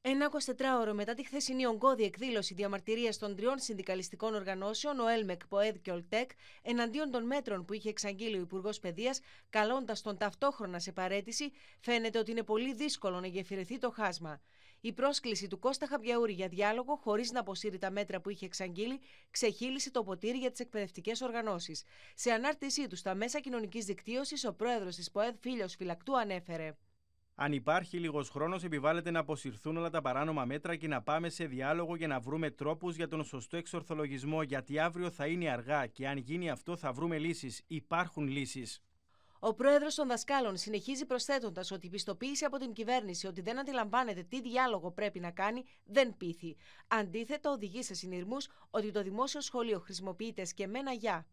Ένα 24ωρο μετά τη χθεσινή ογκώδη εκδήλωση διαμαρτυρίας των τριών συνδικαλιστικών οργανώσεων, ο ΕΛΜΕΚ, ΠΟΕΔ και ΟΛΤΕΚ, εναντίον των μέτρων που είχε εξαγγείλει ο Υπουργός Παιδείας, καλώντας τον ταυτόχρονα σε παρέτηση, φαίνεται ότι είναι πολύ δύσκολο να γεφυρεθεί το χάσμα. Η πρόσκληση του Κώστα Χαμπιαούρη για διάλογο, χωρίς να αποσύρει τα μέτρα που είχε εξαγγείλει, ξεχύλισε το ποτήρι για τις εκπαιδευτικές οργανώσεις. Σε ανάρτησή του στα μέσα κοινωνικής δικτύωσης, ο πρόεδρος της ΠΟΕΔ, Φίλιο Φυλακτού, ανέφερε. Αν υπάρχει λίγος χρόνος, επιβάλλεται να αποσυρθούν όλα τα παράνομα μέτρα και να πάμε σε διάλογο για να βρούμε τρόπους για τον σωστό εξορθολογισμό. Γιατί αύριο θα είναι αργά και αν γίνει αυτό θα βρούμε λύσεις. Υπάρχουν λύσεις. Ο πρόεδρος των δασκάλων συνεχίζει προσθέτοντας ότι η πιστοποίηση από την κυβέρνηση ότι δεν αντιλαμβάνεται τι διάλογο πρέπει να κάνει δεν πείθει. Αντίθετα, οδηγεί σε συνειρμούς ότι το δημόσιο σχολείο χρησιμοποιείται σκεμμένα για.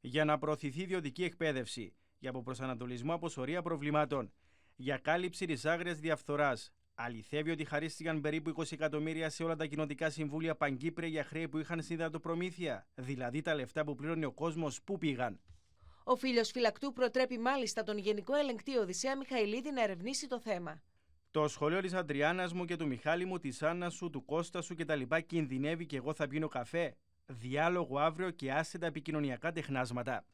Για να προωθηθεί ιδιωτική εκπαίδευση, για αποπροσανατολισμό αποσωρία προβλημάτων, για κάλυψη της άγριας διαφθοράς. Αληθεύει ότι χαρίστηκαν περίπου 20 εκατομμύρια σε όλα τα κοινοτικά συμβούλια Παγκύπρια για χρέη που είχαν προμήθεια. Δηλαδή τα λεφτά που πλήρωνε ο κόσμος, πού πήγαν. Ο φίλος φυλακτού προτρέπει μάλιστα τον Γενικό Ελεγκτή Οδυσσέα Μιχαηλίδη να ερευνήσει το θέμα. Το σχολείο της Αντριάννα μου και του Μιχάλη μου, της Άννας σου, του Κώστα σου κτλ. κινδυνεύει και εγώ θα πίνω καφέ. Διάλογο αύριο και άσε τα επικοινωνιακά τεχνάσματα.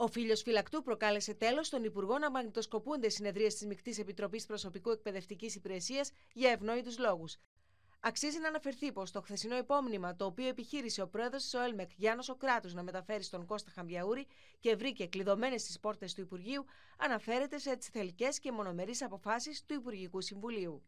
Ο φίλο φυλακτού προκάλεσε τέλος τον Υπουργό να μαγνητοσκοπούνται συνεδρίες της Μικτής Επιτροπής Προσωπικού Εκπαιδευτικής Υπηρεσίας για ευνόητους λόγους. Αξίζει να αναφερθεί πως το χθεσινό υπόμνημα, το οποίο επιχείρησε ο πρόεδρος της ΟΕΛΜΕΚ Γιάννος Οκράτου να μεταφέρει στον Κώστα Χαμπιαούρη και βρήκε κλειδωμένες τις πόρτες του Υπουργείου, αναφέρεται σε τις θελικές και μονομερείς αποφάσεις του Υπουργικού Συμβουλίου.